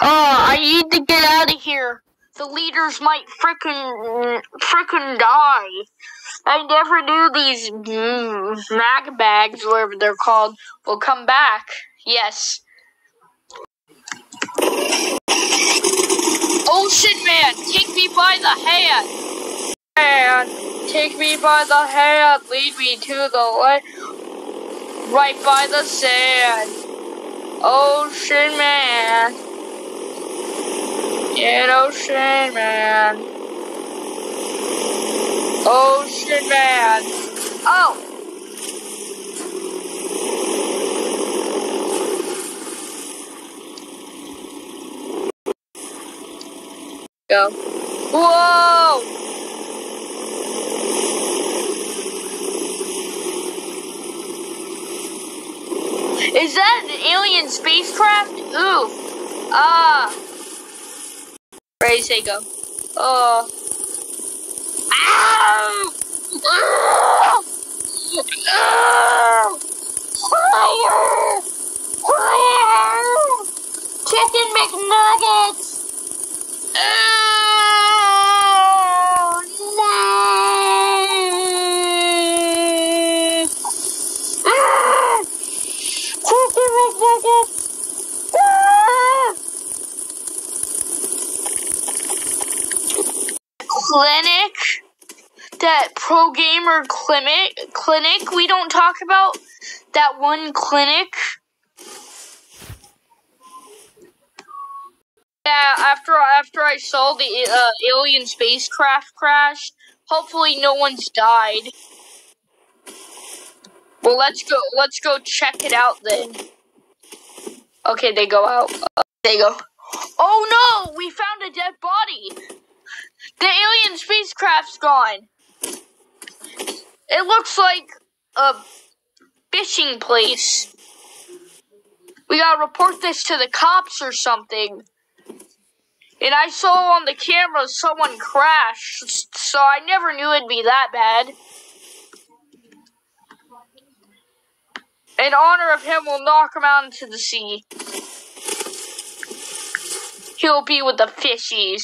Oh, I need to get out of here. The leaders might frickin' frickin' die. I never knew these mag bags, whatever they're called, will come back. Yes. Oh, Ocean Man, take me by the hand. Man, take me by the hand, lead me to the light, right by the sand. Ocean Man. Yeah, Ocean Man. Ocean Man. Oh! Go. Whoa! Is that an alien spacecraft? Ooh. Ah. Ready, say go. Oh. Ow! Ow! Ow! Fire! Chicken McNuggets! Oh, no! Ah! Chicken McNuggets! Ah! Clinic, that pro gamer clinic, clinic we don't talk about, that one clinic. Yeah, after after I saw the uh, alien spacecraft crash, hopefully no one's died. Well, let's go. Let's go check it out then. Okay, they go out. Uh, they go. Oh no! We found a dead body. The alien spacecraft's gone. It looks like a fishing place. We gotta report this to the cops or something. And I saw on the camera someone crashed, so I never knew it'd be that bad. In honor of him, we'll knock him out into the sea. He'll be with the fishies.